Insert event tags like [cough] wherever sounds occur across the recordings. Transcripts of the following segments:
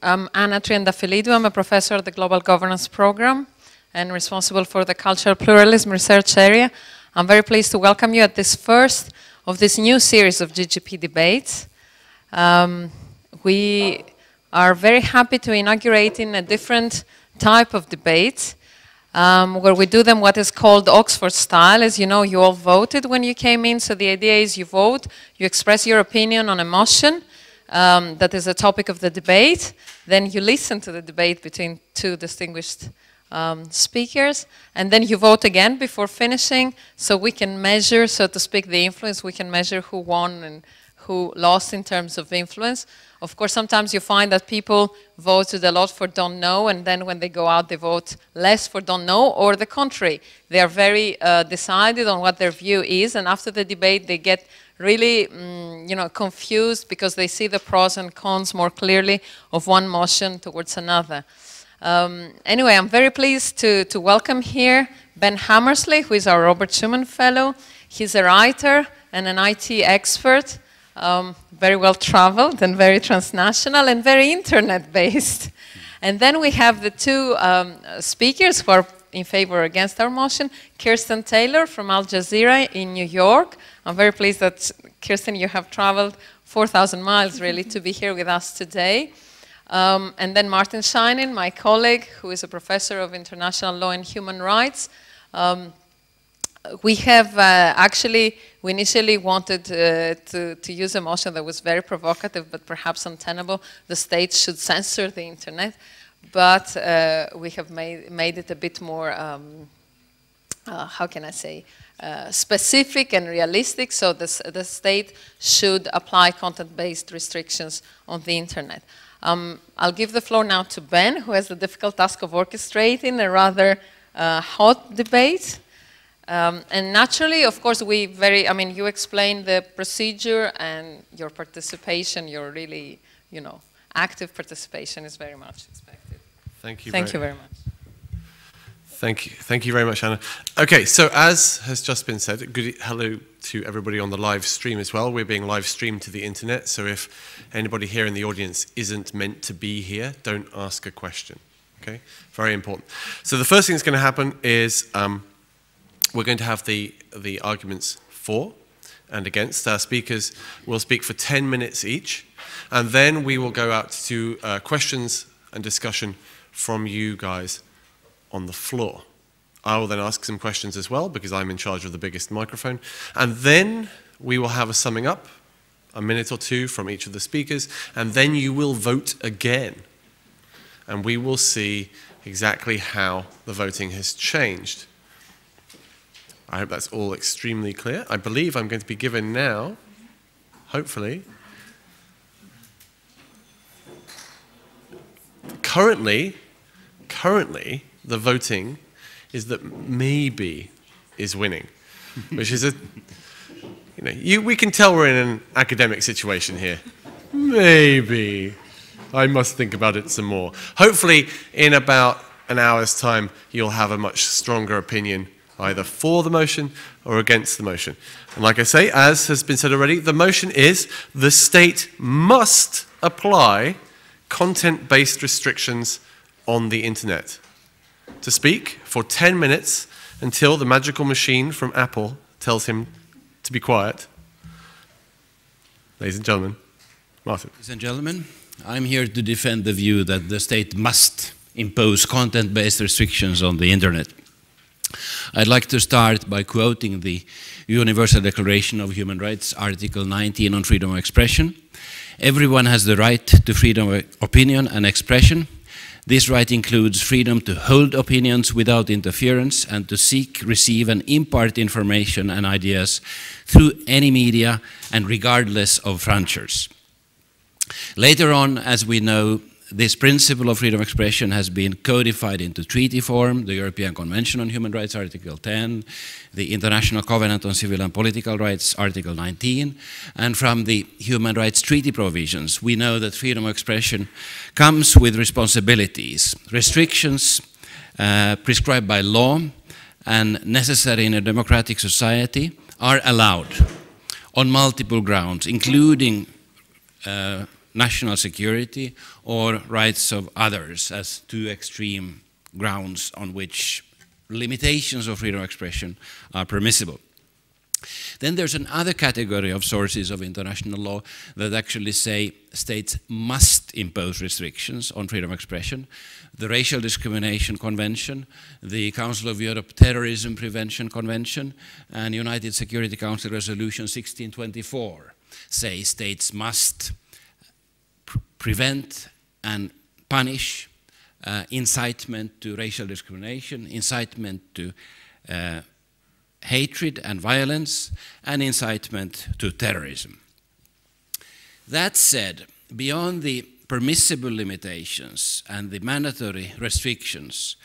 I'm Anna Triandafyllidou. I'm a professor at the Global Governance Program and responsible for the Cultural Pluralism Research Area. I'm very pleased to welcome you at this first of this new series of GGP debates. Um, we are very happy to inaugurate in a different type of debate um, where we do them what is called Oxford style. As you know, you all voted when you came in, so the idea is you vote, you express your opinion on a motion, um, that is a topic of the debate. Then you listen to the debate between two distinguished um, speakers, and then you vote again before finishing, so we can measure, so to speak, the influence. We can measure who won and who lost in terms of influence. Of course, sometimes you find that people voted a lot for don't know, and then when they go out, they vote less for don't know, or the contrary. They are very uh, decided on what their view is, and after the debate, they get really, mm, you know, confused because they see the pros and cons more clearly of one motion towards another. Um, anyway, I'm very pleased to, to welcome here Ben Hammersley, who is our Robert Schuman Fellow. He's a writer and an IT expert, um, very well traveled and very transnational and very internet based. And then we have the two um, speakers who are in favor or against our motion. Kirsten Taylor from Al Jazeera in New York. I'm very pleased that, Kirsten, you have traveled 4,000 miles really to be here with us today. Um, and then Martin Scheinin, my colleague, who is a professor of international law and human rights. Um, we have uh, actually, we initially wanted uh, to, to use a motion that was very provocative but perhaps untenable. The state should censor the internet but uh, we have made, made it a bit more, um, uh, how can I say, uh, specific and realistic, so this, the state should apply content-based restrictions on the internet. Um, I'll give the floor now to Ben, who has the difficult task of orchestrating a rather uh, hot debate. Um, and naturally, of course, we very, I mean, you explained the procedure and your participation, your really, you know, active participation is very much expected. Thank you. Thank very, you very much. Thank you. Thank you very much, Anna. Okay, so as has just been said, good hello to everybody on the live stream as well. We're being live streamed to the internet, so if anybody here in the audience isn't meant to be here, don't ask a question. Okay, very important. So the first thing that's going to happen is um, we're going to have the the arguments for and against. Our speakers will speak for 10 minutes each. And then we will go out to uh, questions and discussion from you guys on the floor. I will then ask some questions as well because I'm in charge of the biggest microphone. And then we will have a summing up, a minute or two from each of the speakers, and then you will vote again. And we will see exactly how the voting has changed. I hope that's all extremely clear. I believe I'm going to be given now, hopefully, currently, currently, the voting is that maybe is winning, which is a, you know, you, we can tell we're in an academic situation here. Maybe. I must think about it some more. Hopefully, in about an hour's time, you'll have a much stronger opinion either for the motion or against the motion. And like I say, as has been said already, the motion is the state must apply content based restrictions on the internet. To speak for 10 minutes until the magical machine from Apple tells him to be quiet. Ladies and gentlemen, Martin. Ladies and gentlemen, I'm here to defend the view that the state must impose content based restrictions on the internet. I'd like to start by quoting the Universal Declaration of Human Rights, Article 19 on freedom of expression. Everyone has the right to freedom of opinion and expression. This right includes freedom to hold opinions without interference and to seek, receive, and impart information and ideas through any media and regardless of frontiers. Later on, as we know, this principle of freedom of expression has been codified into treaty form, the European Convention on Human Rights, Article 10, the International Covenant on Civil and Political Rights, Article 19, and from the Human Rights Treaty provisions, we know that freedom of expression comes with responsibilities, restrictions uh, prescribed by law and necessary in a democratic society are allowed on multiple grounds, including uh, national security or rights of others as two extreme grounds on which limitations of freedom of expression are permissible. Then there's another category of sources of international law that actually say states must impose restrictions on freedom of expression. The Racial Discrimination Convention, the Council of Europe Terrorism Prevention Convention, and United Security Council Resolution 1624 say states must pr prevent and punish uh, incitement to racial discrimination, incitement to uh, hatred and violence, and incitement to terrorism. That said, beyond the permissible limitations and the mandatory restrictions,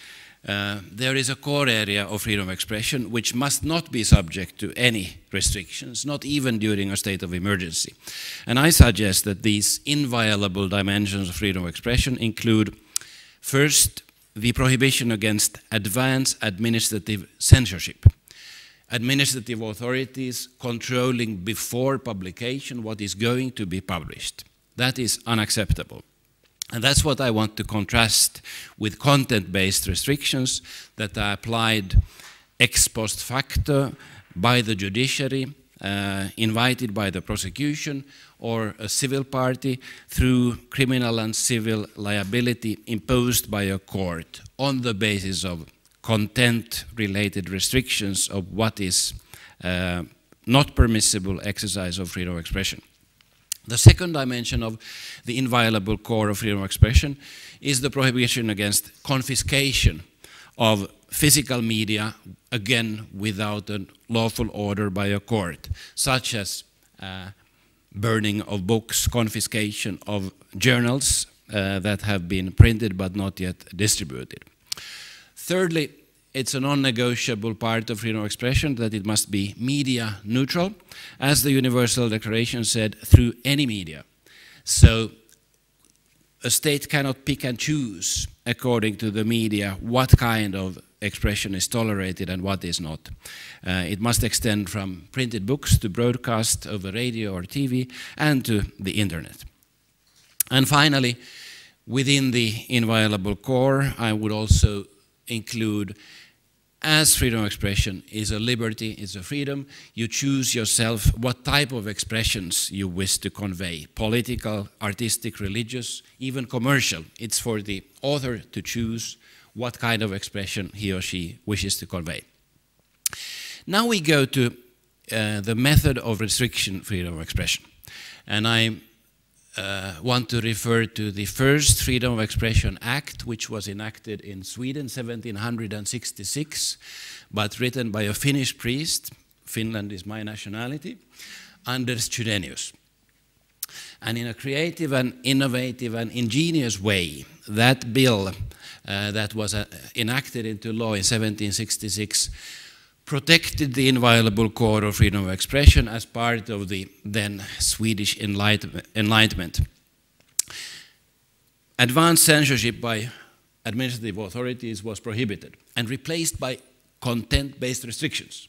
uh, there is a core area of freedom of expression which must not be subject to any restrictions, not even during a state of emergency. And I suggest that these inviolable dimensions of freedom of expression include first, the prohibition against advanced administrative censorship administrative authorities controlling before publication what is going to be published. That is unacceptable. And that's what I want to contrast with content-based restrictions that are applied ex post facto by the judiciary, uh, invited by the prosecution or a civil party through criminal and civil liability imposed by a court on the basis of content-related restrictions of what is uh, not permissible exercise of freedom of expression. The second dimension of the inviolable core of freedom of expression is the prohibition against confiscation of physical media, again without a lawful order by a court, such as uh, burning of books, confiscation of journals uh, that have been printed but not yet distributed. Thirdly, it's a non-negotiable part of freedom of expression that it must be media neutral, as the Universal Declaration said, through any media. So a state cannot pick and choose according to the media what kind of expression is tolerated and what is not. Uh, it must extend from printed books to broadcast over radio or TV and to the internet. And finally, within the inviolable core, I would also include as freedom of expression is a liberty, is a freedom. You choose yourself what type of expressions you wish to convey political, artistic, religious, even commercial. It's for the author to choose what kind of expression he or she wishes to convey. Now we go to uh, the method of restriction freedom of expression. And I uh, want to refer to the first Freedom of Expression Act, which was enacted in Sweden 1766, but written by a Finnish priest. Finland is my nationality, Anders Chydenius. And in a creative and innovative and ingenious way, that bill uh, that was uh, enacted into law in 1766 protected the inviolable core of freedom of expression as part of the then Swedish Enlightenment. Advanced censorship by administrative authorities was prohibited and replaced by content-based restrictions.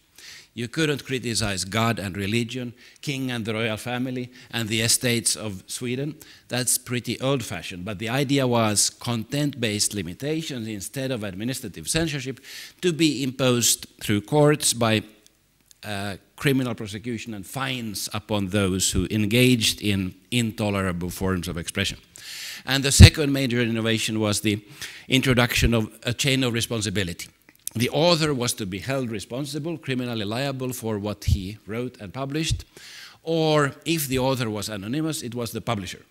You couldn't criticize God and religion, king and the royal family, and the estates of Sweden. That's pretty old fashioned. But the idea was content based limitations instead of administrative censorship to be imposed through courts by uh, criminal prosecution and fines upon those who engaged in intolerable forms of expression. And the second major innovation was the introduction of a chain of responsibility the author was to be held responsible, criminally liable for what he wrote and published, or if the author was anonymous, it was the publisher.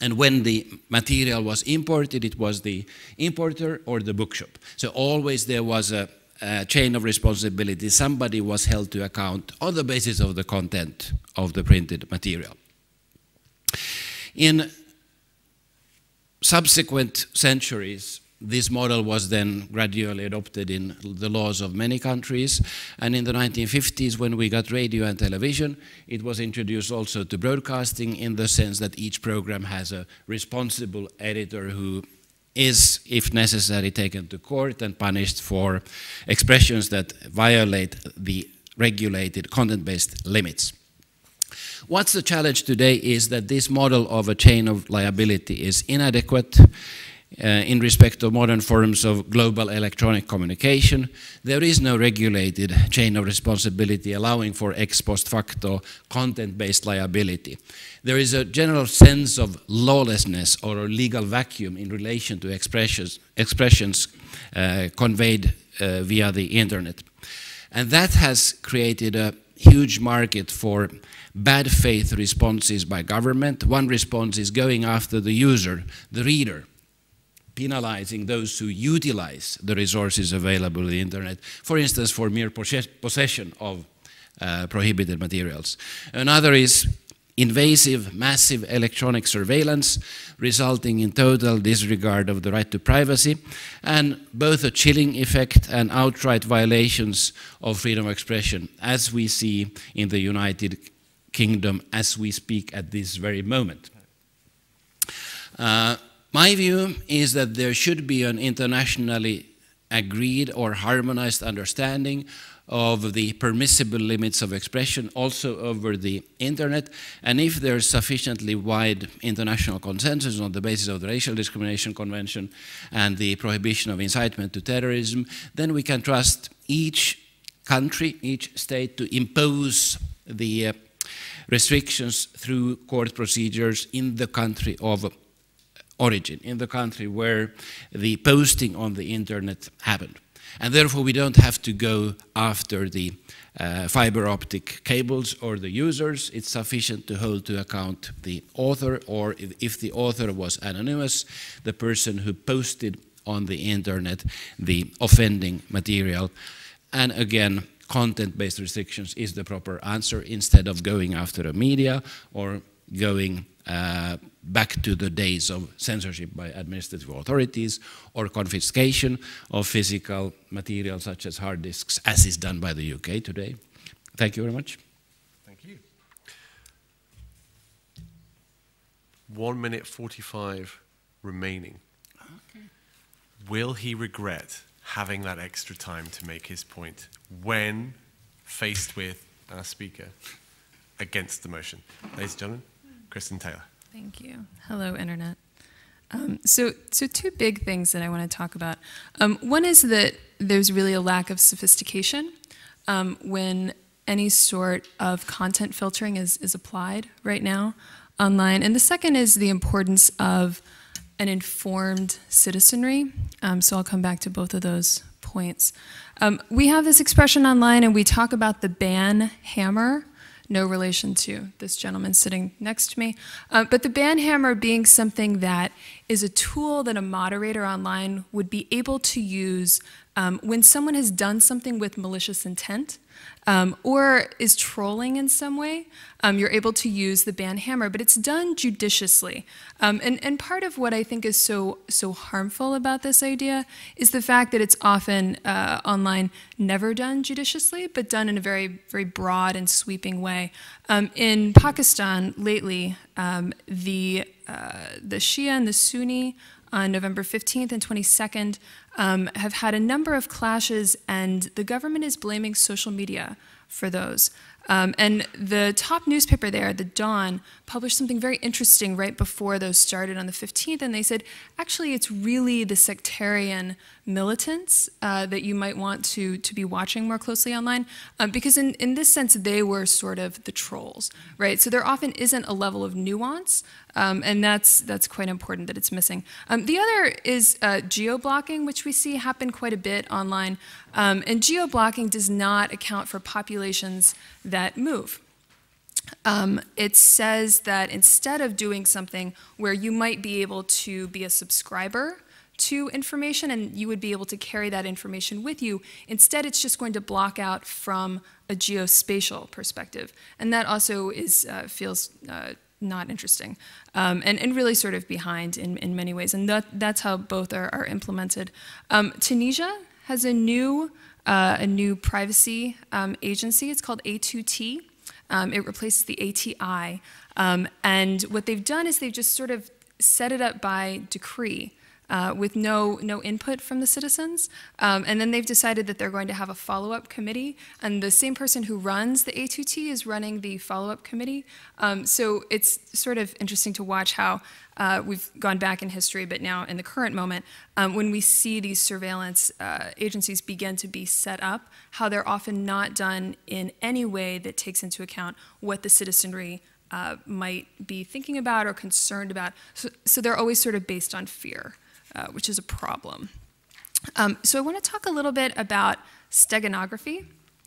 And when the material was imported, it was the importer or the bookshop. So always there was a, a chain of responsibility. Somebody was held to account on the basis of the content of the printed material. In subsequent centuries, this model was then gradually adopted in the laws of many countries. And in the 1950s, when we got radio and television, it was introduced also to broadcasting in the sense that each program has a responsible editor who is, if necessary, taken to court and punished for expressions that violate the regulated content-based limits. What's the challenge today is that this model of a chain of liability is inadequate uh, in respect of modern forms of global electronic communication. There is no regulated chain of responsibility allowing for ex post facto content based liability. There is a general sense of lawlessness or a legal vacuum in relation to expressions, expressions uh, conveyed uh, via the internet. And that has created a huge market for bad faith responses by government. One response is going after the user, the reader, penalizing those who utilize the resources available on the internet, for instance, for mere possession of uh, prohibited materials. Another is invasive, massive electronic surveillance, resulting in total disregard of the right to privacy, and both a chilling effect and outright violations of freedom of expression, as we see in the United Kingdom as we speak at this very moment. Uh, my view is that there should be an internationally agreed or harmonized understanding of the permissible limits of expression also over the internet. And if there's sufficiently wide international consensus on the basis of the racial discrimination convention and the prohibition of incitement to terrorism then we can trust each country each state to impose the uh, restrictions through court procedures in the country of origin, in the country where the posting on the internet happened. And therefore, we don't have to go after the uh, fiber optic cables or the users. It's sufficient to hold to account the author, or if, if the author was anonymous, the person who posted on the internet the offending material. And again, content-based restrictions is the proper answer instead of going after a media or going uh, back to the days of censorship by administrative authorities or confiscation of physical material such as hard disks, as is done by the UK today. Thank you very much. Thank you. One minute 45 remaining. Okay. Will he regret having that extra time to make his point when faced with our speaker against the motion? Ladies and gentlemen, Kristen Taylor. Thank you. Hello, Internet. Um, so, so two big things that I want to talk about. Um, one is that there's really a lack of sophistication um, when any sort of content filtering is, is applied right now online. And the second is the importance of an informed citizenry. Um, so I'll come back to both of those points. Um, we have this expression online and we talk about the ban hammer no relation to this gentleman sitting next to me. Uh, but the ban hammer being something that is a tool that a moderator online would be able to use um, when someone has done something with malicious intent um, or is trolling in some way, um, you're able to use the ban hammer, but it's done judiciously. Um, and, and part of what I think is so, so harmful about this idea is the fact that it's often uh, online never done judiciously, but done in a very, very broad and sweeping way. Um, in Pakistan lately, um, the, uh, the Shia and the Sunni on November 15th and 22nd um, have had a number of clashes, and the government is blaming social media for those. Um, and the top newspaper there, The Dawn, published something very interesting right before those started on the 15th. And they said, actually, it's really the sectarian militants uh, that you might want to, to be watching more closely online. Um, because in, in this sense, they were sort of the trolls, right? So there often isn't a level of nuance. Um, and that's, that's quite important that it's missing. Um, the other is uh, geo-blocking, which we see happen quite a bit online. Um, and geo-blocking does not account for populations that move. Um, it says that instead of doing something where you might be able to be a subscriber to information and you would be able to carry that information with you, instead it's just going to block out from a geospatial perspective. And that also is, uh, feels uh, not interesting um, and, and really sort of behind in, in many ways. And that, that's how both are, are implemented. Um, Tunisia has a new, uh, a new privacy um, agency. It's called A2T. Um, it replaces the ATI. Um, and what they've done is they've just sort of set it up by decree. Uh, with no, no input from the citizens. Um, and then they've decided that they're going to have a follow up committee. And the same person who runs the A2T is running the follow up committee. Um, so it's sort of interesting to watch how uh, we've gone back in history, but now in the current moment, um, when we see these surveillance uh, agencies begin to be set up, how they're often not done in any way that takes into account what the citizenry uh, might be thinking about or concerned about. So, so they're always sort of based on fear uh, which is a problem. Um, so I want to talk a little bit about steganography,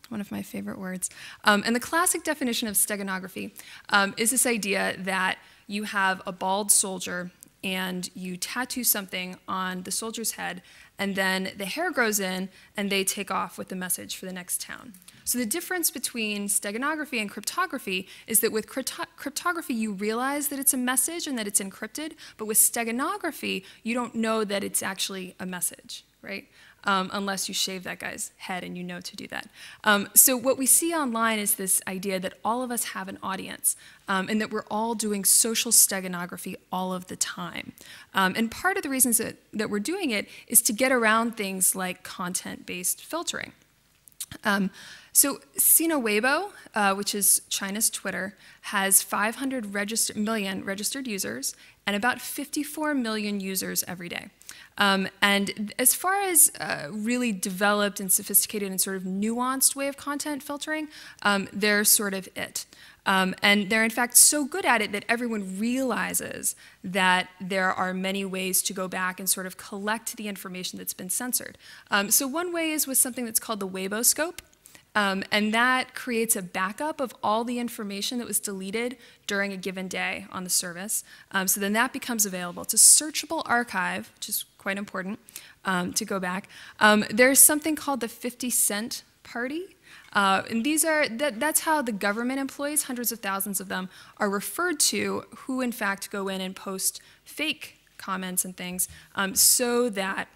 one of my favorite words. Um, and the classic definition of steganography um, is this idea that you have a bald soldier and you tattoo something on the soldier's head, and then the hair grows in and they take off with the message for the next town. So the difference between steganography and cryptography is that with crypto cryptography, you realize that it's a message and that it's encrypted, but with steganography, you don't know that it's actually a message, right? Um, unless you shave that guy's head and you know to do that. Um, so what we see online is this idea that all of us have an audience um, and that we're all doing social steganography all of the time. Um, and part of the reasons that, that we're doing it is to get around things like content-based filtering. So Sina Weibo, uh, which is China's Twitter, has 500 register million registered users and about 54 million users every day. Um, and as far as uh, really developed and sophisticated and sort of nuanced way of content filtering, um, they're sort of it. Um, and they're in fact so good at it that everyone realizes that there are many ways to go back and sort of collect the information that's been censored. Um, so one way is with something that's called the Weibo scope. Um, and that creates a backup of all the information that was deleted during a given day on the service. Um, so then that becomes available. It's a searchable archive, which is quite important um, to go back. Um, there's something called the 50 cent party. Uh, and these are that, that's how the government employees, hundreds of thousands of them, are referred to, who in fact go in and post fake comments and things, um, so that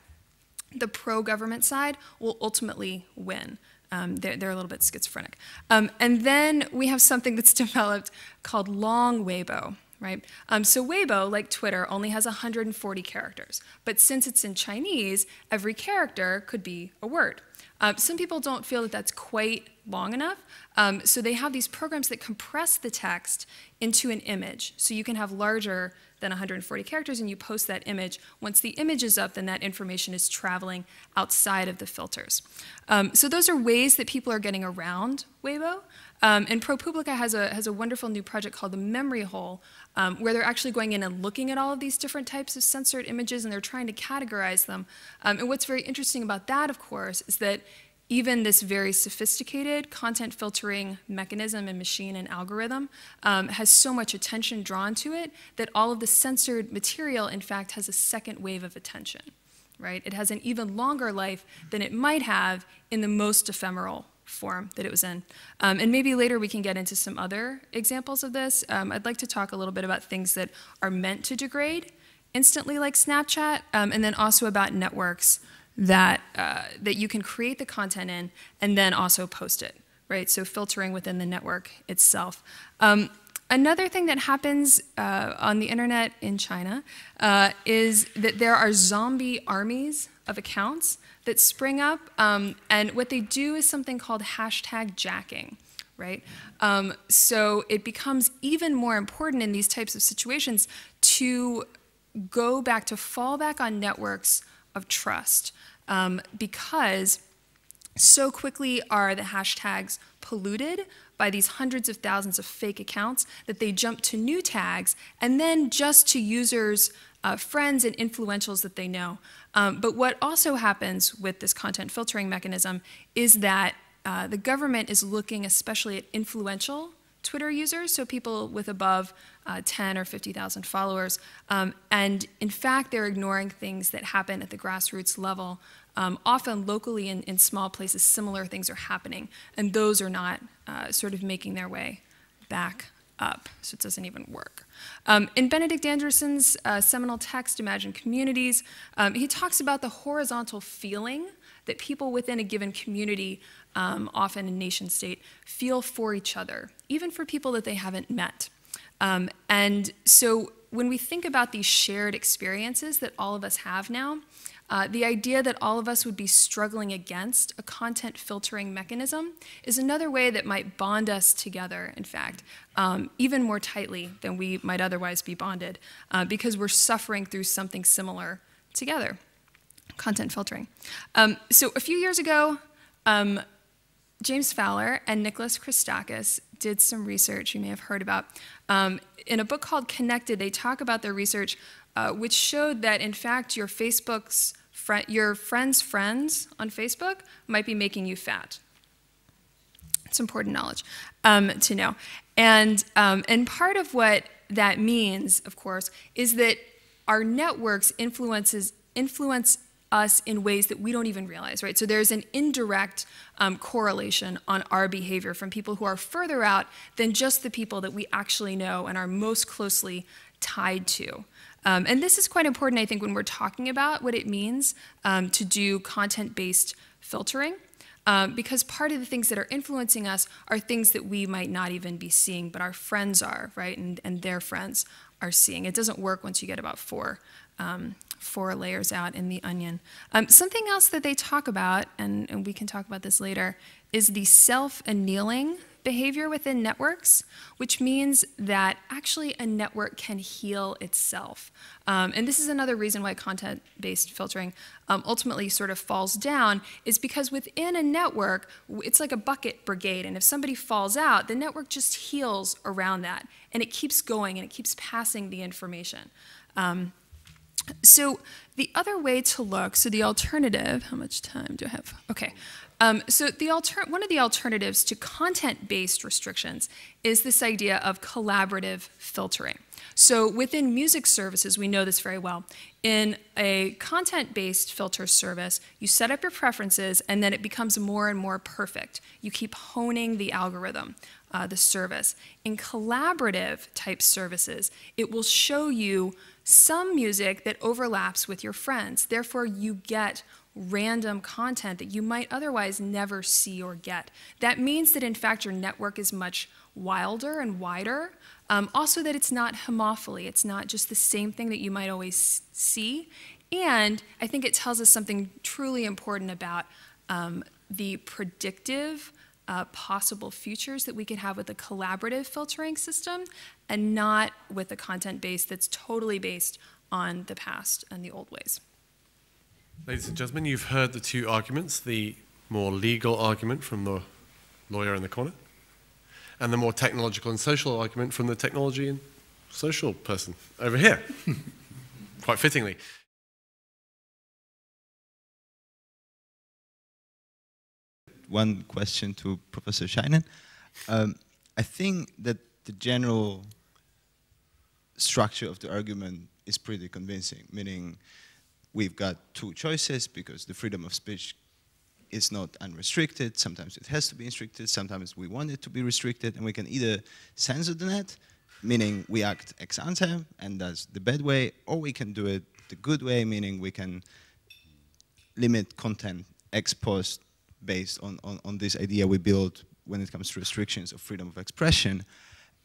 the pro-government side will ultimately win. Um, they're, they're, a little bit schizophrenic. Um, and then we have something that's [laughs] developed called long Weibo, right? Um, so Weibo, like Twitter, only has 140 characters. But since it's in Chinese, every character could be a word. Uh, some people don't feel that that's quite long enough, um, so they have these programs that compress the text into an image. So you can have larger than 140 characters and you post that image. Once the image is up, then that information is traveling outside of the filters. Um, so those are ways that people are getting around Weibo. Um, and ProPublica has a, has a wonderful new project called the Memory Hole, um, where they're actually going in and looking at all of these different types of censored images and they're trying to categorize them. Um, and what's very interesting about that, of course, is that even this very sophisticated content filtering mechanism and machine and algorithm um, has so much attention drawn to it that all of the censored material, in fact, has a second wave of attention, right? It has an even longer life than it might have in the most ephemeral form that it was in. Um, and maybe later we can get into some other examples of this. Um, I'd like to talk a little bit about things that are meant to degrade instantly like Snapchat, um, and then also about networks that, uh, that you can create the content in and then also post it, right? So filtering within the network itself. Um, another thing that happens uh, on the internet in China uh, is that there are zombie armies of accounts that spring up, um, and what they do is something called hashtag jacking right? Um, so it becomes even more important in these types of situations to go back, to fall back on networks of trust um, because so quickly are the hashtags polluted by these hundreds of thousands of fake accounts that they jump to new tags and then just to users, uh, friends, and influentials that they know. Um, but what also happens with this content filtering mechanism is that uh, the government is looking especially at influential Twitter users, so people with above uh, 10 or 50,000 followers. Um, and in fact, they're ignoring things that happen at the grassroots level. Um, often locally in, in, small places, similar things are happening, and those are not uh, sort of making their way back up, so it doesn't even work. Um, in Benedict Anderson's uh, seminal text, Imagined Communities, um, he talks about the horizontal feeling that people within a given community, um, often a nation state, feel for each other, even for people that they haven't met. Um, and so when we think about these shared experiences that all of us have now, uh, the idea that all of us would be struggling against a content filtering mechanism is another way that might bond us together, in fact, um, even more tightly than we might otherwise be bonded, uh, because we're suffering through something similar together content filtering. Um, so a few years ago, um, James Fowler and Nicholas Christakis did some research you may have heard about. Um, in a book called Connected, they talk about their research, uh, which showed that in fact your Facebook's fr your friends' friends on Facebook might be making you fat. It's important knowledge um, to know. And, um, and part of what that means, of course, is that our networks influences, influence us in ways that we don't even realize, right? So there's an indirect um, correlation on our behavior from people who are further out than just the people that we actually know and are most closely tied to. Um, and this is quite important, I think, when we're talking about what it means um, to do content-based filtering. Um, because part of the things that are influencing us are things that we might not even be seeing, but our friends are, right? And, and their friends are seeing. It doesn't work once you get about four um, four layers out in the onion. Um, something else that they talk about, and, and we can talk about this later, is the self-annealing behavior within networks, which means that actually a network can heal itself. Um, and this is another reason why content-based filtering um, ultimately sort of falls down, is because within a network, it's like a bucket brigade, and if somebody falls out, the network just heals around that, and it keeps going, and it keeps passing the information. Um, so the other way to look, so the alternative, how much time do I have? Okay. Um, so one of the alternatives to content-based restrictions is this idea of collaborative filtering. So within music services, we know this very well. In a content-based filter service, you set up your preferences and then it becomes more and more perfect. You keep honing the algorithm, uh, the service. In collaborative type services, it will show you some music that overlaps with your friends. Therefore, you get random content that you might otherwise never see or get. That means that, in fact, your network is much wilder and wider. Um, also, that it's not homophily, it's not just the same thing that you might always see. And I think it tells us something truly important about um, the predictive uh, possible futures that we could have with a collaborative filtering system and not with a content base that's totally based on the past and the old ways. Ladies and gentlemen, you've heard the two arguments, the more legal argument from the lawyer in the corner, and the more technological and social argument from the technology and social person over here, [laughs] quite fittingly. one question to Professor Scheinin. Um, I think that the general structure of the argument is pretty convincing, meaning we've got two choices because the freedom of speech is not unrestricted. Sometimes it has to be restricted. Sometimes we want it to be restricted. And we can either censor the net, meaning we act ex ante, and that's the bad way, or we can do it the good way, meaning we can limit content ex post based on, on, on this idea we built when it comes to restrictions of freedom of expression.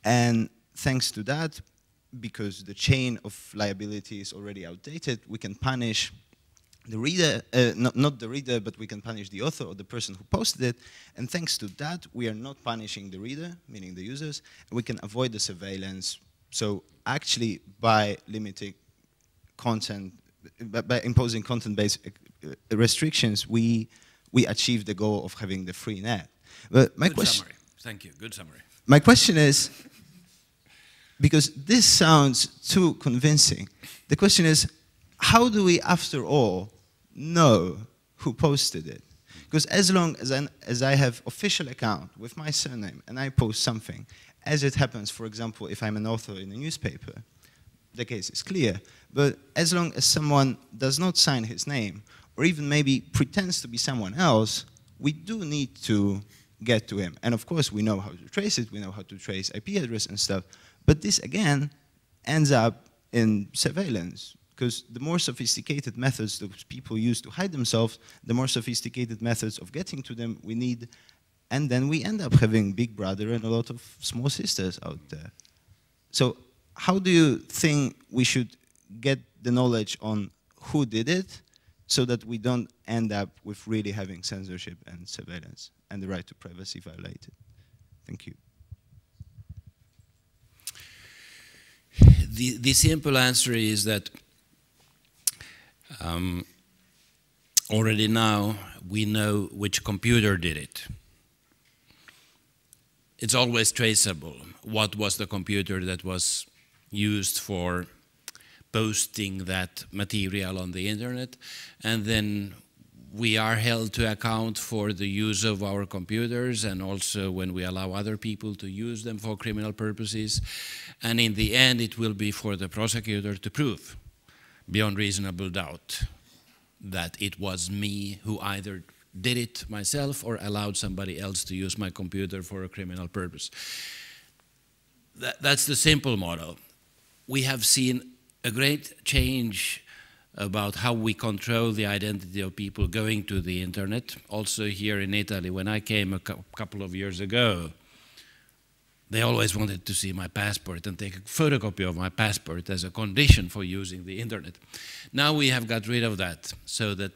And thanks to that, because the chain of liability is already outdated, we can punish the reader, uh, not, not the reader, but we can punish the author or the person who posted it. And thanks to that, we are not punishing the reader, meaning the users, and we can avoid the surveillance. So actually, by limiting content, by imposing content-based uh, restrictions, we we achieve the goal of having the free net. But my Good question, summary. Thank you. Good summary. my question is, because this sounds too convincing, the question is, how do we, after all, know who posted it? Because as long as I, as I have official account with my surname and I post something, as it happens, for example, if I'm an author in a newspaper, the case is clear. But as long as someone does not sign his name, or even maybe pretends to be someone else, we do need to get to him. And of course, we know how to trace it, we know how to trace IP address and stuff, but this again ends up in surveillance, because the more sophisticated methods that people use to hide themselves, the more sophisticated methods of getting to them we need, and then we end up having Big Brother and a lot of small sisters out there. So how do you think we should get the knowledge on who did it so that we don't end up with really having censorship and surveillance and the right to privacy violated? Thank you. The, the simple answer is that um, already now we know which computer did it. It's always traceable. What was the computer that was used for posting that material on the internet? And then we are held to account for the use of our computers and also when we allow other people to use them for criminal purposes. And in the end, it will be for the prosecutor to prove beyond reasonable doubt that it was me who either did it myself or allowed somebody else to use my computer for a criminal purpose. That, that's the simple model. We have seen a great change about how we control the identity of people going to the internet. Also here in Italy, when I came a couple of years ago, they always wanted to see my passport and take a photocopy of my passport as a condition for using the internet. Now we have got rid of that so that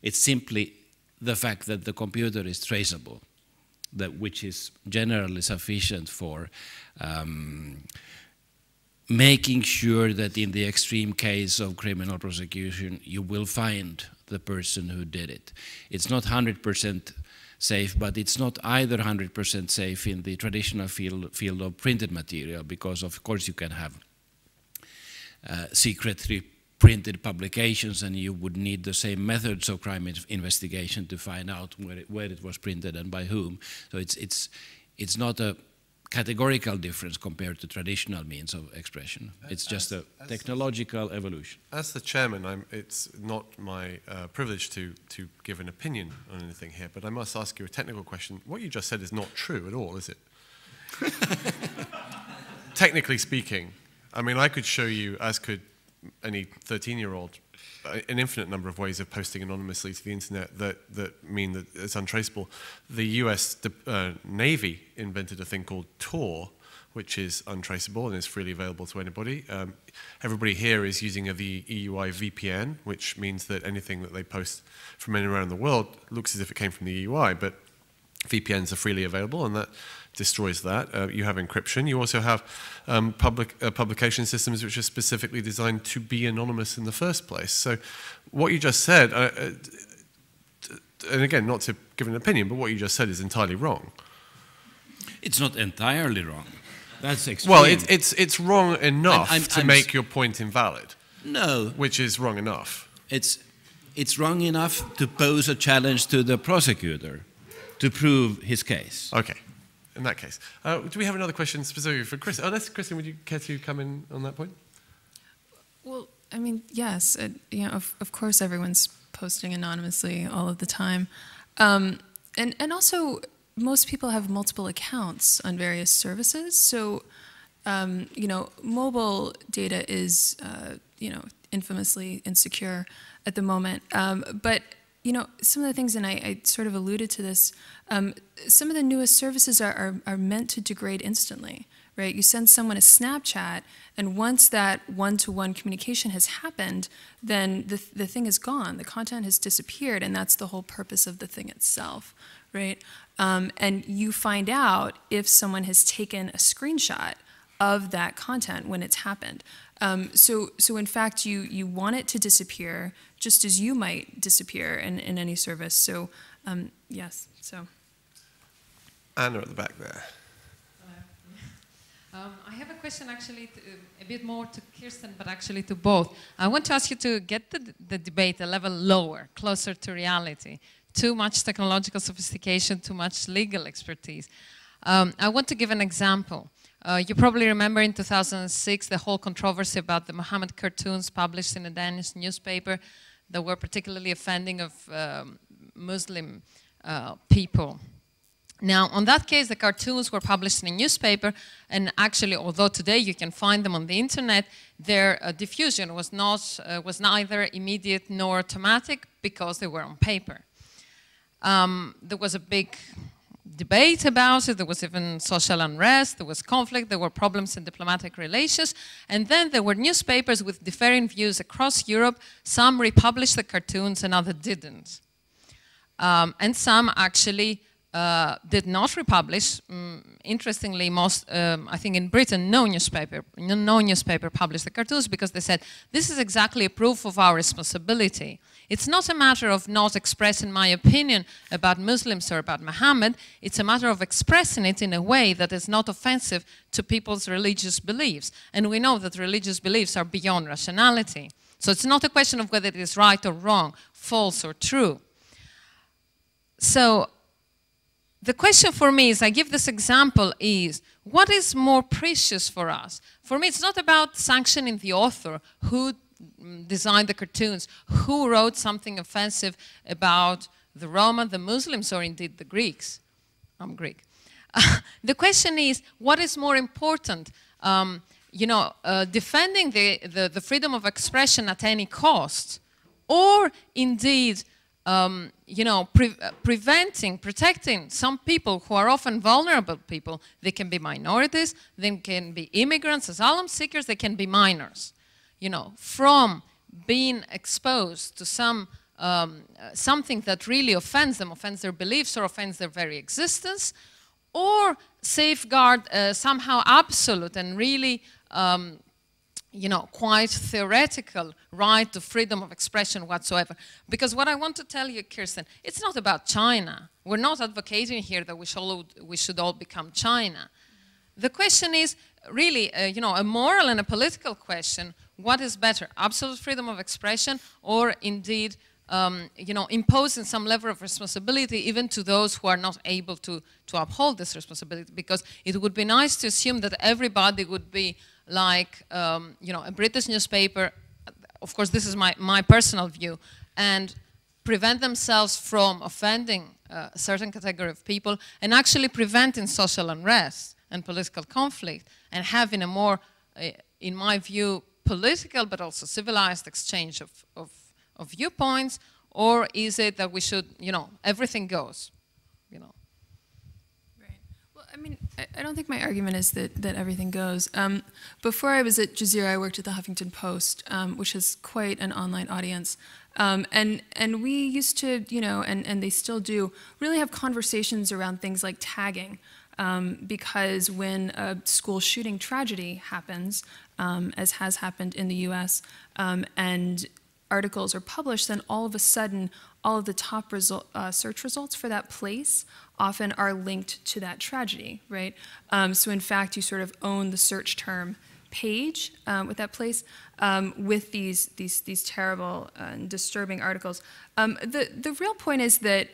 it's simply the fact that the computer is traceable, that which is generally sufficient for um, making sure that in the extreme case of criminal prosecution, you will find the person who did it. It's not 100% safe, but it's not either 100% safe in the traditional field, field of printed material because, of course, you can have uh, secretly printed publications and you would need the same methods of crime investigation to find out where it, where it was printed and by whom. So it's, it's, it's not a categorical difference compared to traditional means of expression. It's just a technological evolution. As the chairman, I'm, it's not my uh, privilege to, to give an opinion on anything here, but I must ask you a technical question. What you just said is not true at all, is it? [laughs] Technically speaking, I mean, I could show you, as could any 13 year old, an infinite number of ways of posting anonymously to the internet that, that mean that it's untraceable. The US uh, Navy invented a thing called Tor, which is untraceable and is freely available to anybody. Um, everybody here is using a v EUI VPN, which means that anything that they post from anywhere in the world looks as if it came from the EUI, but VPNs are freely available, and that destroys that. Uh, you have encryption. You also have um, public uh, publication systems which are specifically designed to be anonymous in the first place. So, what you just said, uh, uh and again, not to give an opinion, but what you just said is entirely wrong. It's not entirely wrong. That's extreme. Well, it, it's it's wrong enough I'm, I'm, to I'm make your point invalid. No, which is wrong enough. It's it's wrong enough to pose a challenge to the prosecutor to prove his case. Okay in that case. Uh, do we have another question specifically for Chris? That's Kristen. Would you care to come in on that point? Well, I mean, yes. It, you know, of, of course, everyone's posting anonymously all of the time, um, and and also most people have multiple accounts on various services. So, um, you know, mobile data is uh, you know infamously insecure at the moment, um, but you know, some of the things, and I, I sort of alluded to this, um, some of the newest services are, are, are, meant to degrade instantly, right? You send someone a Snapchat, and once that one to one communication has happened, then the, the thing is gone. The content has disappeared, and that's the whole purpose of the thing itself, right? Um, and you find out if someone has taken a screenshot of that content when it's happened. Um, so, so in fact, you, you want it to disappear just as you might disappear in, in any service. So, um, yes, so. Anna at the back there. Um, I have a question actually, to, a bit more to Kirsten, but actually to both. I want to ask you to get the, the debate a level lower, closer to reality. Too much technological sophistication, too much legal expertise. Um, I want to give an example. Uh, you probably remember in 2006 the whole controversy about the Muhammad cartoons published in a Danish newspaper that were particularly offending of um, Muslim uh, people. Now, on that case, the cartoons were published in a newspaper, and actually, although today you can find them on the internet, their uh, diffusion was, not, uh, was neither immediate nor automatic because they were on paper. Um, there was a big debate about it, there was even social unrest, there was conflict, there were problems in diplomatic relations, and then there were newspapers with differing views across Europe. Some republished the cartoons and others didn't. Um, and some actually uh, did not republish. Um, interestingly, most um, I think in Britain, no newspaper, no, no, newspaper published the cartoons because they said this is exactly a proof of our responsibility. It's not a matter of not expressing my opinion about Muslims or about Muhammad. It's a matter of expressing it in a way that is not offensive to people's religious beliefs. And we know that religious beliefs are beyond rationality. So it's not a question of whether it is right or wrong, false or true. So the question for me is, I give this example is, what is more precious for us? For me, it's not about sanctioning the author who designed the cartoons, who wrote something offensive about the Roma, the Muslims, or indeed the Greeks. I'm Greek. [laughs] The question is, what is more important? Um, you know, uh, defending the, the, the freedom of expression at any cost, or indeed um, you know, pre uh, preventing, protecting some people who are often vulnerable people. They can be minorities, they can be immigrants, asylum seekers, they can be minors, you know, from being exposed to some um, uh, something that really offends them, offends their beliefs or offends their very existence, or safeguard uh, somehow absolute and really um, you know, quite theoretical right to freedom of expression whatsoever. Because what I want to tell you, Kristen, it's not about China. We're not advocating here that we should all, we should all become China. The question is really, uh, you know, a moral and a political question. What is better, absolute freedom of expression or indeed, um, you know, imposing some level of responsibility even to those who are not able to, to uphold this responsibility? Because it would be nice to assume that everybody would be like um, you know a British newspaper. Of course, this is my, my personal view, and prevent themselves from offending a certain category of people and actually preventing social unrest and political conflict and having a more, uh, in my view, political but also civilized exchange of, of, of viewpoints, or is it that we should, you know, everything goes, you know? Right well I mean, I, don't think my argument is that, that everything goes. Um, before I was at Jazeera, I worked at the Huffington Post, um, which is quite an online audience. Um, and, and we used to, you know, and, and they still do, really have conversations around things like tagging. Um, because when a school shooting tragedy happens, um, as has happened in the US, um, and articles are published, then all of a sudden, all of the top result, uh, search results for that place often are linked to that tragedy, right? Um, so in fact, you sort of own the search term page um, with that place um, with these, these, these terrible and disturbing articles. Um, the, the real point is that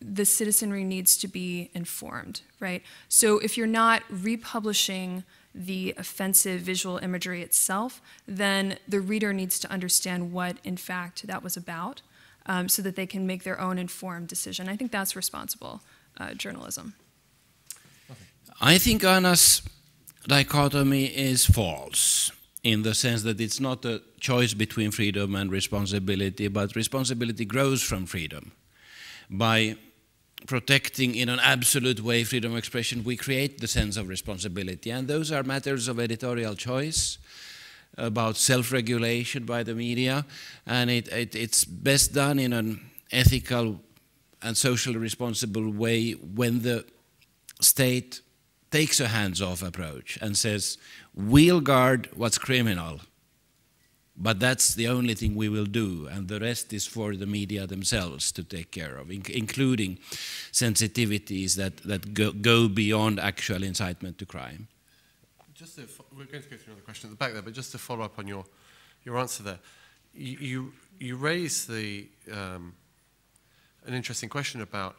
the citizenry needs to be informed, right? So if you're not republishing the offensive visual imagery itself, then the reader needs to understand what, in fact, that was about um, so that they can make their own informed decision. I think that's responsible uh, journalism. I think Anna's dichotomy is false in the sense that it's not a choice between freedom and responsibility, but responsibility grows from freedom. By protecting in an absolute way freedom of expression, we create the sense of responsibility. And those are matters of editorial choice, about self regulation by the media, and it, it, it's best done in an ethical and socially responsible way when the state takes a hands-off approach and says, we'll guard what's criminal, but that's the only thing we will do, and the rest is for the media themselves to take care of, including sensitivities that, that go, go beyond actual incitement to crime. Just to, we're going to go through another question at the back there, but just to follow up on your, your answer there, you, you, you raise the um, an interesting question about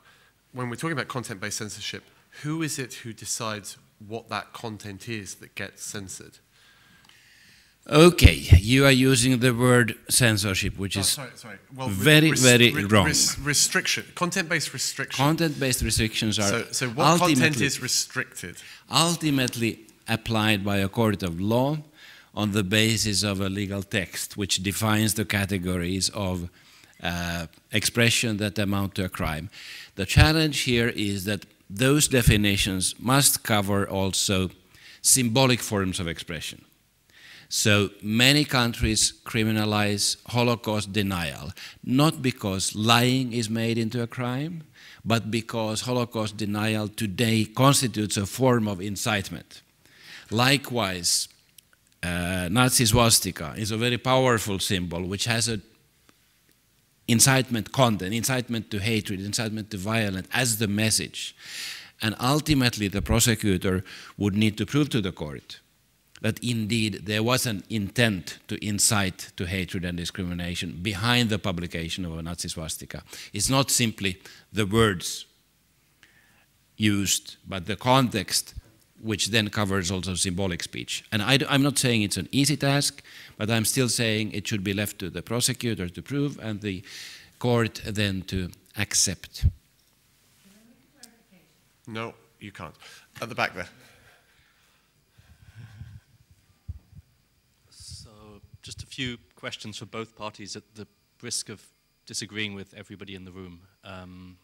when we're talking about content-based censorship, who is it who decides what that content is that gets censored? Okay, you are using the word censorship, which oh, is sorry, sorry. Well, very, very wrong. restriction, content-based restriction. Content-based restrictions are so, so what content is restricted? Ultimately applied by a court of law on the basis of a legal text, which defines the categories of uh, expression that amount to a crime. The challenge here is that those definitions must cover also symbolic forms of expression. So many countries criminalize Holocaust denial, not because lying is made into a crime, but because Holocaust denial today constitutes a form of incitement. Likewise, uh, Nazi swastika is a very powerful symbol which has a incitement content, incitement to hatred, incitement to violence as the message. And ultimately, the prosecutor would need to prove to the court that indeed there was an intent to incite to hatred and discrimination behind the publication of a Nazi swastika. It's not simply the words used, but the context, which then covers also symbolic speech. And I, am not saying it's an easy task, but I'm still saying it should be left to the prosecutor to prove and the court then to accept. No, you can't. At the back there. Just a few questions for both parties at the risk of disagreeing with everybody in the room. Um,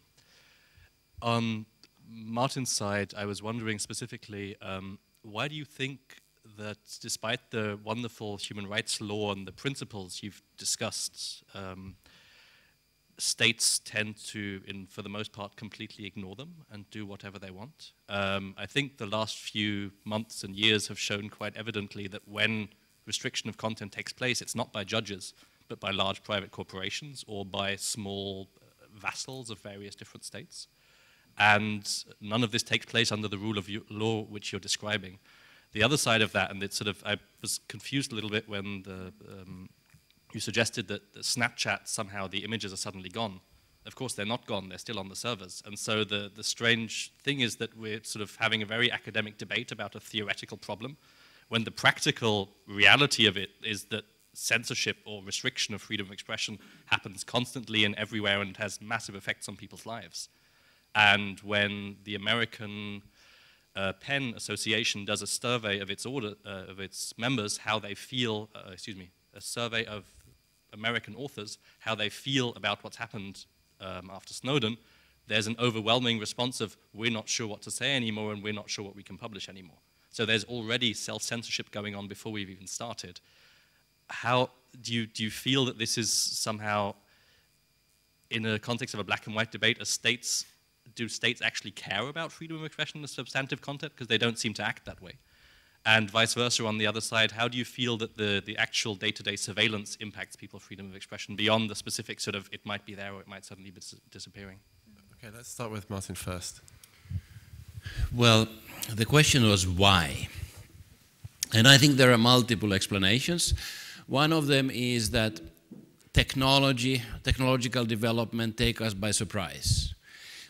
on Martin's side, I was wondering specifically, um, why do you think that despite the wonderful human rights law and the principles you've discussed, um, states tend to, in, for the most part, completely ignore them and do whatever they want. Um, I think the last few months and years have shown quite evidently that when restriction of content takes place, it's not by judges, but by large private corporations or by small uh, vassals of various different states. And none of this takes place under the rule of law which you're describing. The other side of that, and it's sort of, I was confused a little bit when the, um, you suggested that the Snapchat, somehow the images are suddenly gone. Of course, they're not gone, they're still on the servers. And so the, the strange thing is that we're sort of having a very academic debate about a theoretical problem when the practical reality of it is that censorship or restriction of freedom of expression happens constantly and everywhere and has massive effects on people's lives. And when the American uh, PEN Association does a survey of its order, uh, of its members, how they feel, uh, excuse me, a survey of American authors, how they feel about what's happened um, after Snowden, there's an overwhelming response of, we're not sure what to say anymore and we're not sure what we can publish anymore. So there's already self-censorship going on before we've even started. How do you, do you feel that this is somehow, in a context of a black and white debate, as states, do states actually care about freedom of expression and substantive content? Because they don't seem to act that way. And vice versa on the other side, how do you feel that the, the actual day-to-day -day surveillance impacts people's freedom of expression beyond the specific sort of, it might be there or it might suddenly be dis disappearing? Okay, let's start with Martin first. Well, the question was why. And I think there are multiple explanations. One of them is that technology, technological development take us by surprise.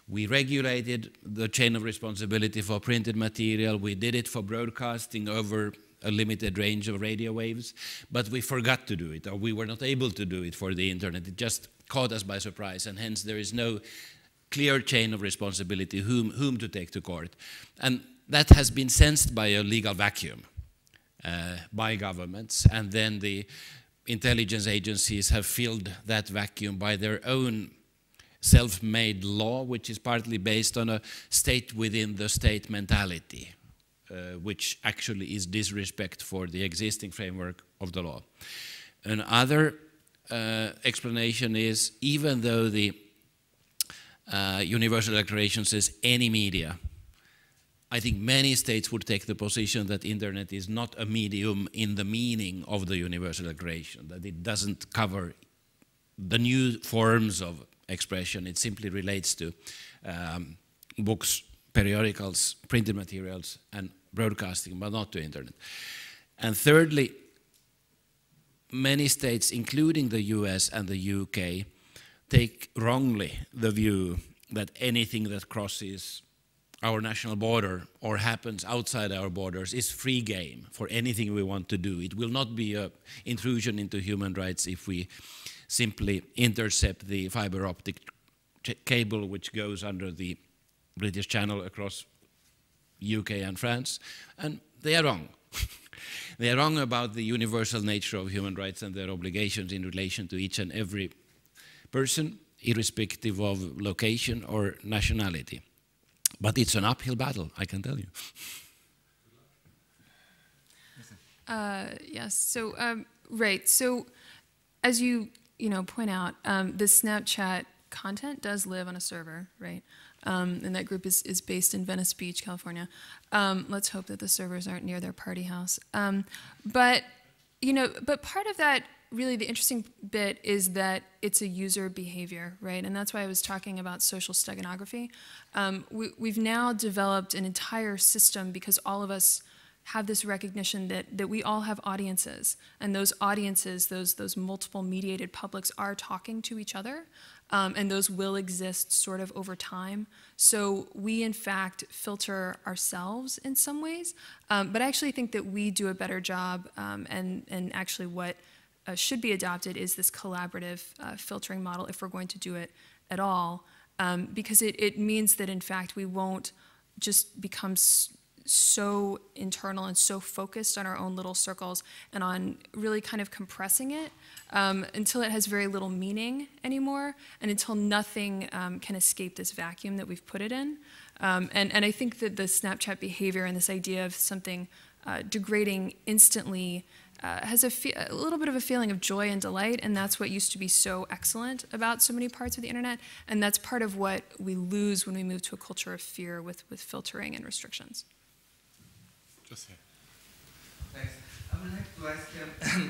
We regulated the chain of responsibility for printed material. We did it for broadcasting over a limited range of radio waves, but we forgot to do it, or we were not able to do it for the internet. It just caught us by surprise, and hence there is no clear chain of responsibility whom, whom to take to court. And that has been sensed by a legal vacuum uh, by governments, and then the intelligence agencies have filled that vacuum by their own self-made law, which is partly based on a state within the state mentality, uh, which actually is disrespect for the existing framework of the law. Another uh, explanation is even though the uh, Universal Declaration says any media I think many states would take the position that internet is not a medium in the meaning of the Universal Declaration, that it doesn't cover the new forms of expression. It simply relates to um, books, periodicals, printed materials, and broadcasting, but not to internet. And thirdly, many states, including the US and the UK, take wrongly the view that anything that crosses our national border or happens outside our borders is free game for anything we want to do. It will not be an intrusion into human rights if we simply intercept the fiber optic cable which goes under the British Channel across UK and France. And they are wrong. [laughs] they are wrong about the universal nature of human rights and their obligations in relation to each and every person, irrespective of location or nationality. But it's an uphill battle, I can tell you. [laughs] Uh, yes. So um, right. So as you you know point out, um, the Snapchat content does live on a server, right? Um, and that group is, is based in Venice Beach, California. Um, let's hope that the servers aren't near their party house. Um, but you know, but part of that really the interesting bit is that it's a user behavior, right? And that's why I was talking about social steganography. Um, we, we've now developed an entire system because all of us have this recognition that, that we all have audiences, and those audiences, those, those multiple mediated publics, are talking to each other, um, and those will exist sort of over time. So we, in fact, filter ourselves in some ways, um, but I actually think that we do a better job, um, and, and actually what uh, should be adopted is this collaborative uh, filtering model if we're going to do it at all, um, because it, it means that, in fact, we won't just become so internal and so focused on our own little circles and on really kind of compressing it um, until it has very little meaning anymore and until nothing um, can escape this vacuum that we've put it in. Um, and, and I think that the Snapchat behavior and this idea of something uh, degrading instantly uh, has a, a, little bit of a feeling of joy and delight, and that's what used to be so excellent about so many parts of the internet, and that's part of what we lose when we move to a culture of fear with, with filtering and restrictions. Just here. Thanks. I would like to ask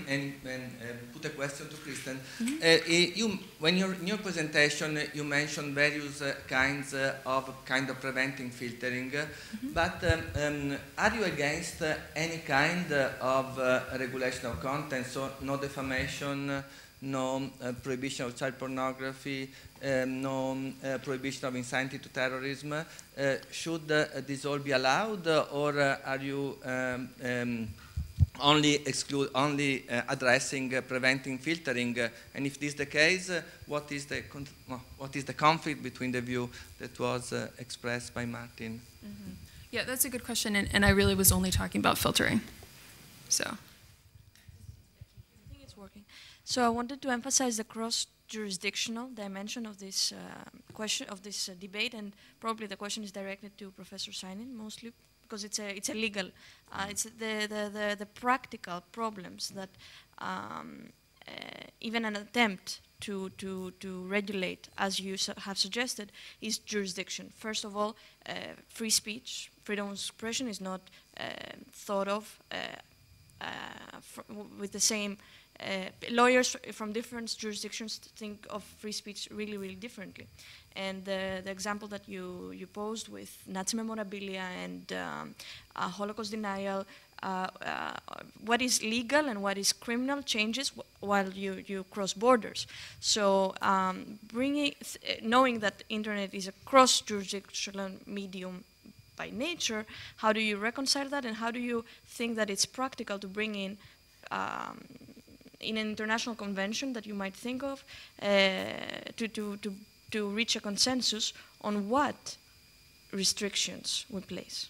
and, and uh, put a question to Kristen. Mm -hmm. uh, you, when you're, in your presentation, you mentioned various uh, kinds uh, of kind of preventing filtering, mm -hmm. but um, um, are you against uh, any kind of regulation of content, so no defamation, no prohibition of child pornography, um, no uh, prohibition of inciting to terrorism. Uh, should uh, this all be allowed, or are you um, um, only exclude, only addressing preventing filtering? and if this is the case, what is the what is the conflict between the view that was expressed by Martin? Mm -hmm. Yeah, that's a good question, and, and I really was only talking about filtering. So. I think it's working. So I wanted to emphasize the cross jurisdictional dimension of this uh, question of this uh, debate, and probably the question is directed to Professor Scheinin mostly because it's a it's a legal, uh, it's the, the, the the practical problems that um, uh, even an attempt to to to regulate, as you su have suggested, is jurisdiction. First of all, uh, free speech, freedom of expression is not uh, thought of with the same uh, lawyers from different jurisdictions think of free speech really, really differently. And the, the example that you, you posed with Nazi memorabilia and um, Holocaust denial, uh, uh, what is legal and what is criminal changes while you, you cross borders. So um, bringing, knowing that internet is a cross-jurisdictional medium by nature, how do you reconcile that and how do you think that it's practical to bring in um, in an international convention that you might think of uh, to, to, to, to reach a consensus on what restrictions we place?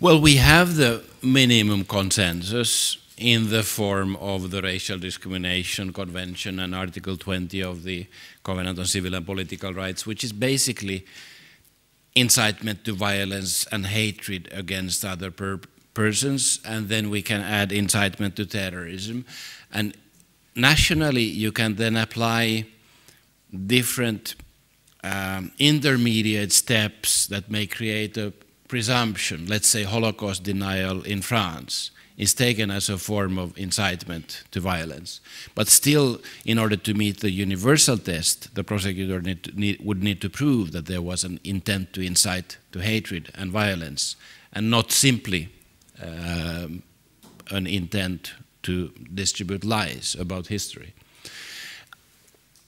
Well, we have the minimum consensus in the form of the Racial Discrimination Convention and Article 20 of the Covenant on Civil and Political Rights, which is basically incitement to violence and hatred against other persons, and then we can add incitement to terrorism. And nationally, you can then apply different um, intermediate steps that may create a presumption. Let's say Holocaust denial in France is taken as a form of incitement to violence. But still, in order to meet the universal test, the prosecutor need to, need, would need to prove that there was an intent to incite to hatred and violence, and not simply um, an intent to distribute lies about history.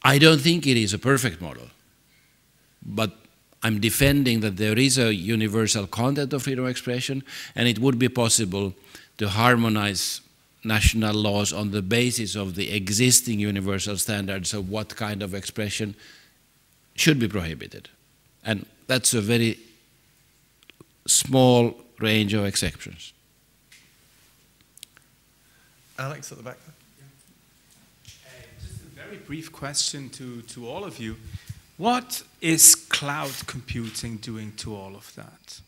I don't think it is a perfect model, but I'm defending that there is a universal content of freedom of expression, and it would be possible to harmonize national laws on the basis of the existing universal standards of what kind of expression should be prohibited. And that's a very small range of exceptions. Alex at the back there. Uh, just a very brief question to, to all of you. What is cloud computing doing to all of that?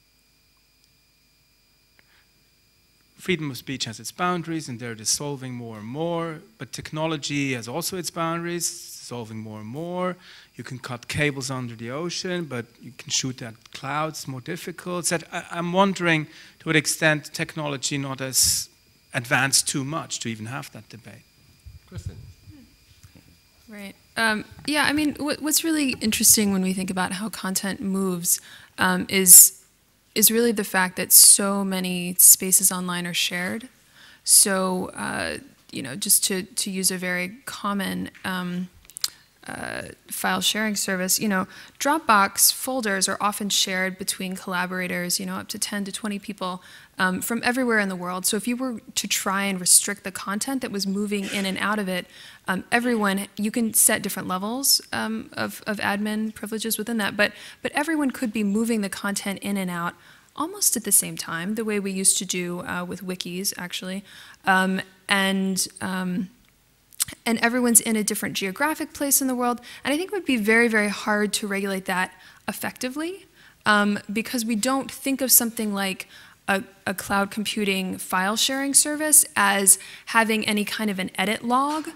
freedom of speech has its boundaries and they're dissolving more and more, but technology has also its boundaries, dissolving more and more. You can cut cables under the ocean, but you can shoot at clouds, more difficult. So I, I'm wondering to what extent technology not as advanced too much to even have that debate. Kristen. Right. Um, yeah, I mean, what's really interesting when we think about how content moves um, is is really the fact that so many spaces online are shared. So, uh, you know, just to, to use a very common um, uh, file sharing service, you know, Dropbox folders are often shared between collaborators, you know, up to 10 to 20 people um, from everywhere in the world. So if you were to try and restrict the content that was moving in and out of it, um, everyone, you can set different levels um, of, of admin privileges within that, but, but everyone could be moving the content in and out almost at the same time, the way we used to do uh, with wikis, actually. Um, and um, and everyone's in a different geographic place in the world. And I think it would be very, very hard to regulate that effectively um, because we don't think of something like a, a, cloud computing file sharing service as having any kind of an edit log.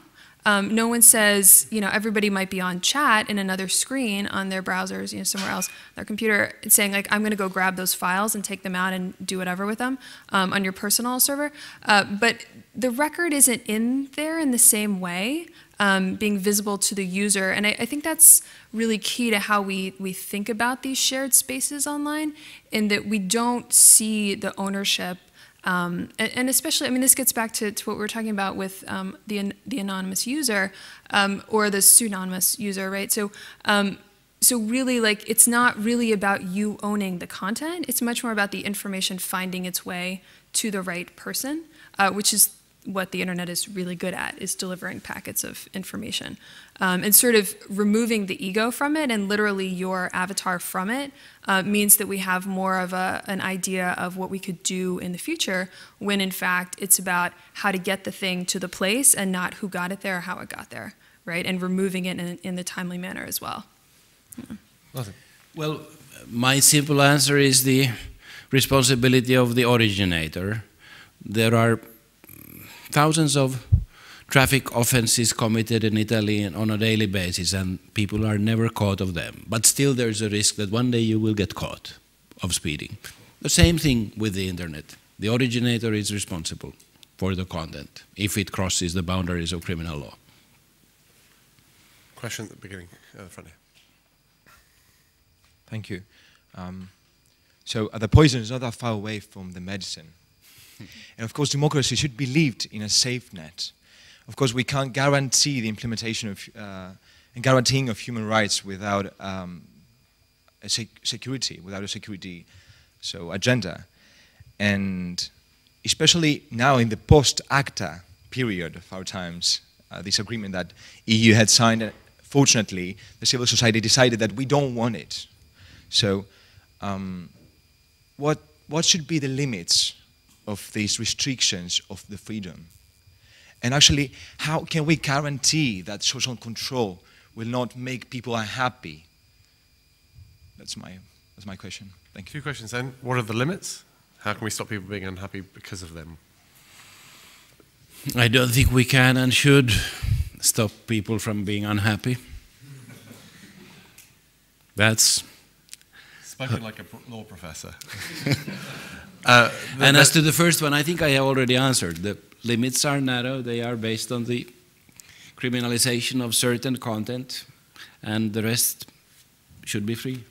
Um, no one says, you know, everybody might be on chat in another screen on their browsers, you know, somewhere else, their computer, saying like, I'm going to go grab those files and take them out and do whatever with them um, on your personal server. Uh, but the record isn't in there in the same way, um, being visible to the user. And I, I, think that's really key to how we, we think about these shared spaces online, in that we don't see the ownership. Um, and, and, especially, I mean, this gets back to, to what we were talking about with um, the, the anonymous user um, or the pseudonymous user, right? So, um, so really, like, it's not really about you owning the content. It's much more about the information finding its way to the right person, uh, which is what the internet is really good at is delivering packets of information um, and sort of removing the ego from it and literally your avatar from it uh, means that we have more of a, an idea of what we could do in the future when in fact it's about how to get the thing to the place and not who got it there or how it got there right? And removing it in, in the timely manner as well. Yeah. well my simple answer is the responsibility of the originator. There are thousands of traffic offenses committed in Italy on a daily basis, and people are never caught of them. But still, there's a risk that one day you will get caught of speeding. The same thing with the internet. The originator is responsible for the content if it crosses the boundaries of criminal law. Question at the beginning, uh, front here. Thank you. Um, so uh, the poison is not that far away from the medicine and of course, democracy should be lived in a safe net. Of course, we can't guarantee the implementation of uh, and guaranteeing of human rights without um, a sec security, without a security so agenda. And especially now in the post-ACTA period of our times, uh, this agreement that EU had signed, uh, fortunately, the civil society decided that we don't want it. So um, what, what should be the limits of these restrictions of the freedom? And actually, how can we guarantee that social control will not make people unhappy? That's my, that's my question. Thank you. Two questions then. What are the limits? How can we stop people being unhappy because of them? I don't think we can and should stop people from being unhappy. That's. Spoken like a law professor. [laughs] Uh, and as to the first one, I think I have already answered. The limits are narrow. They are based on the criminalization of certain content, and the rest should be free.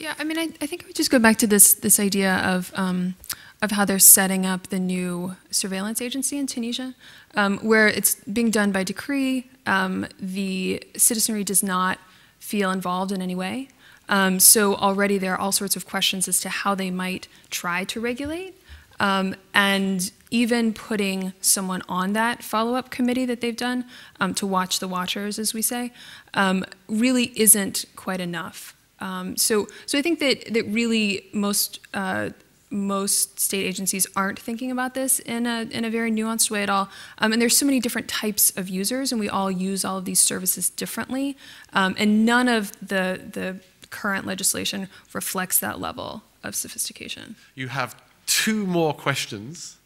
Yeah, I mean, I, I think I would just go back to this this idea of um, of how they're setting up the new surveillance agency in Tunisia, um, where it's being done by decree. Um, the citizenry does not feel involved in any way. Um, so already there are all sorts of questions as to how they might try to regulate. Um, and even putting someone on that follow-up committee that they've done um, to watch the watchers, as we say, um, really isn't quite enough. Um, so, so I think that that really most uh, most state agencies aren't thinking about this in a, in a very nuanced way at all. Um, and there's so many different types of users, and we all use all of these services differently. Um, and none of the, the current legislation reflects that level of sophistication. You have two more questions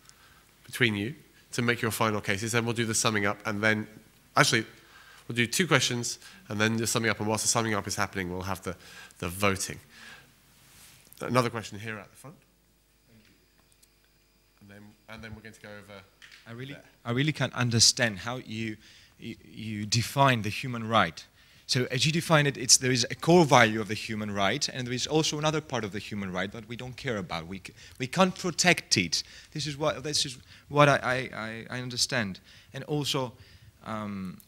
between you to make your final cases, then we'll do the summing up, and then, actually, we'll do two questions, and then the summing up, and whilst the summing up is happening, we'll have the, the voting. Another question here at the front. And then, and then we're going to go over. I really, I really can't understand how you, you, you define the human right. So as you define it, it's, there is a core value of the human right, and there is also another part of the human right that we don't care about. We, we can't protect it. This is what, this is what I, I, I understand. And also, um,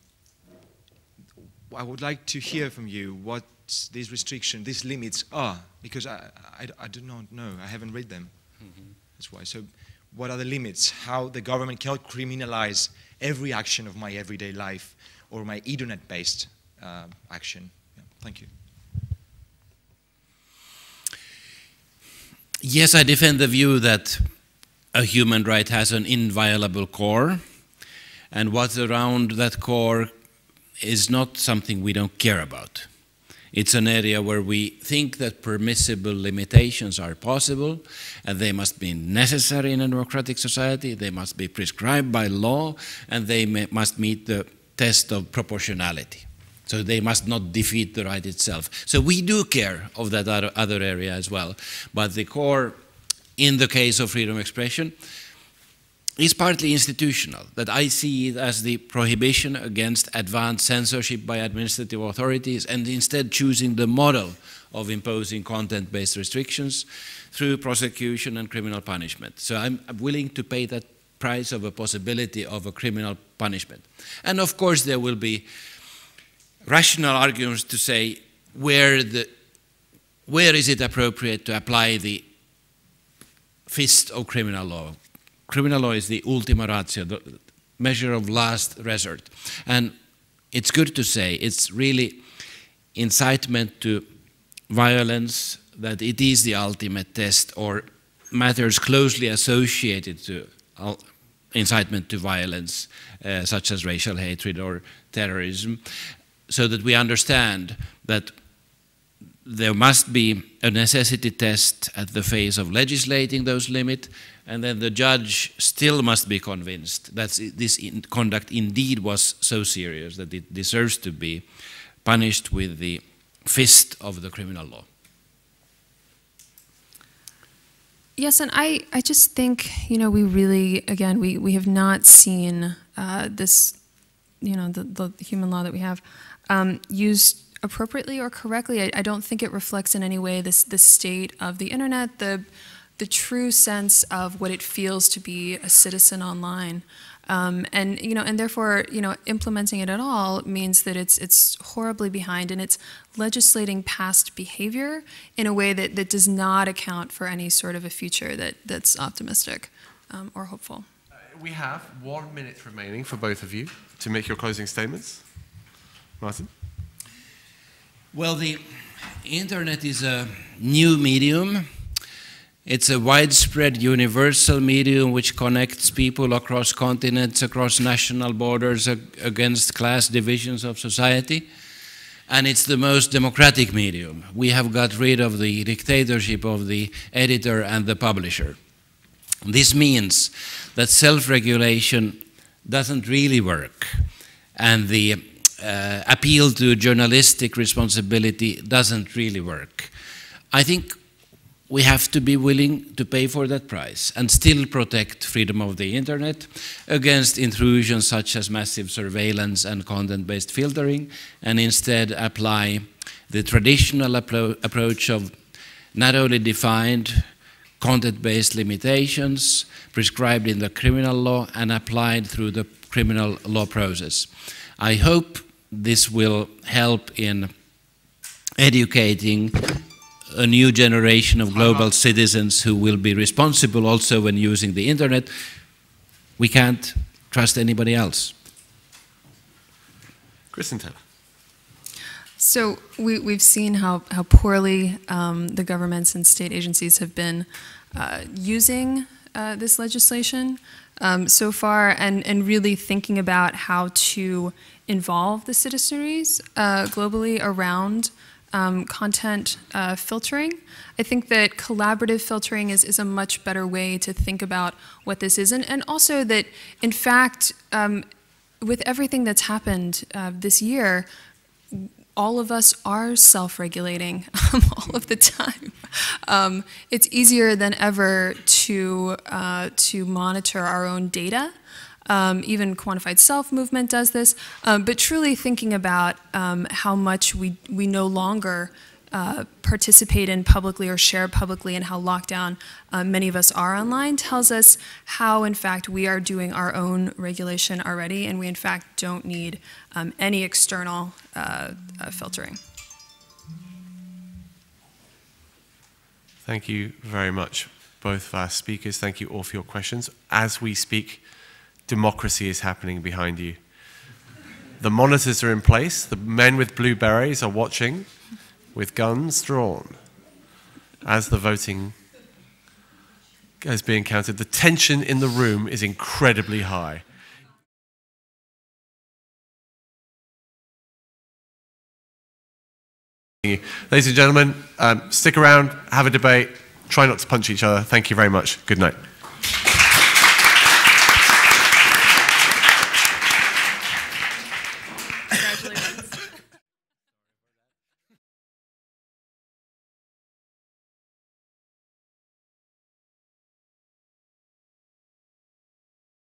I would like to hear from you what these restrictions, these limits are, because I, I, I do not know. I haven't read them. Mm -hmm. That's why. So what are the limits? How the government cannot criminalize every action of my everyday life or my internet-based uh, action. Yeah, thank you. Yes, I defend the view that a human right has an inviolable core, and what's around that core is not something we don't care about. It's an area where we think that permissible limitations are possible and they must be necessary in a democratic society, they must be prescribed by law, and they may, must meet the test of proportionality. So they must not defeat the right itself. So we do care of that other, area as well. But the core, in the case of freedom of expression, is partly institutional, that I see it as the prohibition against advanced censorship by administrative authorities and instead choosing the model of imposing content-based restrictions through prosecution and criminal punishment. So I'm willing to pay that price of a possibility of a criminal punishment. And of course there will be rational arguments to say where, the, where is it appropriate to apply the fist of criminal law criminal law is the ultima ratio, the measure of last resort. And it's good to say it's really incitement to violence that it is the ultimate test or matters closely associated to incitement to violence, uh, such as racial hatred or terrorism, so that we understand that there must be a necessity test at the phase of legislating those limits, and then the judge still must be convinced that this in conduct indeed was so serious that it deserves to be punished with the fist of the criminal law. Yes, and I, I just think, you know, we really, again, we, we have not seen uh, this, you know, the, the human law that we have um, used appropriately or correctly. I, I, don't think it reflects in any way this, the state of the internet, the the true sense of what it feels to be a citizen online. Um, and you know, and therefore, you know, implementing it at all means that it's it's horribly behind, and it's legislating past behavior in a way that, that does not account for any sort of a future that that's optimistic um, or hopeful. Uh, we have one minute remaining for both of you to make your closing statements. Martin. Well, the internet is a new medium it's a widespread universal medium which connects people across continents, across national borders, against class divisions of society. And it's the most democratic medium. We have got rid of the dictatorship of the editor and the publisher. This means that self-regulation doesn't really work. And the uh, appeal to journalistic responsibility doesn't really work. I think we have to be willing to pay for that price and still protect freedom of the internet against intrusions such as massive surveillance and content-based filtering and instead apply the traditional appro approach of not only defined content-based limitations prescribed in the criminal law and applied through the criminal law process. I hope this will help in educating a new generation of global citizens who will be responsible also when using the internet, we can't trust anybody else. Kristen Taylor. So we, we've seen how, how poorly um, the governments and state agencies have been uh, using uh, this legislation um, so far and, and really thinking about how to involve the citizenries uh, globally around um, content uh, filtering. I think that collaborative filtering is, is a much better way to think about what this is. And, and also that, in fact, um, with everything that's happened uh, this year, all of us are self-regulating [laughs] um, all of the time. Um, it's easier than ever to uh, to monitor our own data. Um, even quantified self movement does this, um, but truly thinking about um, how much we we no longer uh, participate in publicly or share publicly and how locked down uh, many of us are online tells us how, in fact, we are doing our own regulation already, and we, in fact, don't need um, any external uh, uh filtering. Thank you very much, both of our speakers. Thank you all for your questions. As we speak, democracy is happening behind you. The monitors are in place. The men with blue berets are watching with guns drawn as the voting is being counted. The tension in the room is incredibly high. Ladies and gentlemen, um, stick around, have a debate, try not to punch each other. Thank you very much. Good night.